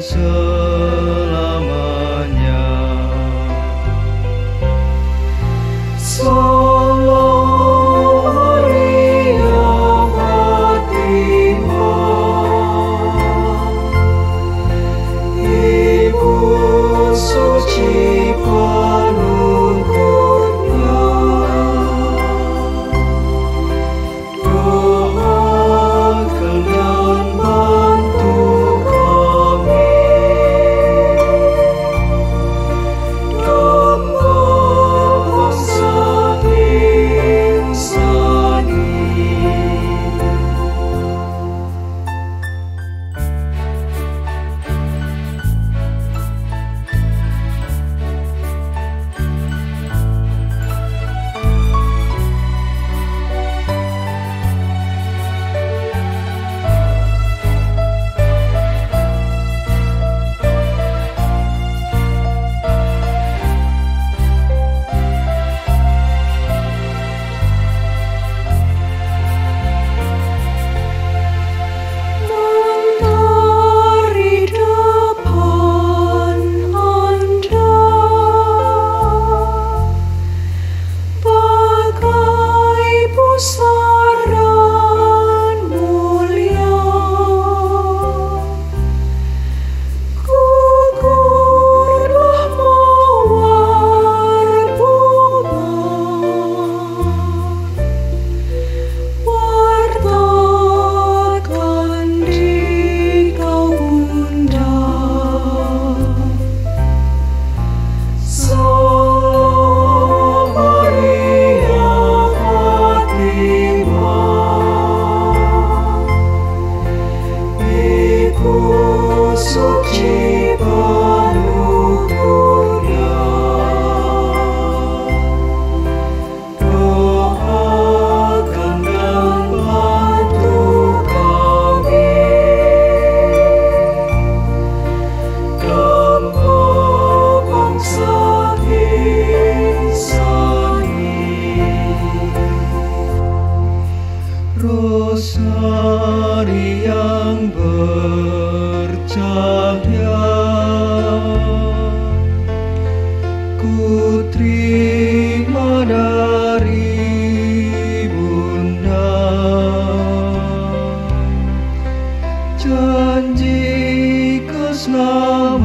so Sari yang bercahaya. Ku terima dari Bunda. Janji keselamatan.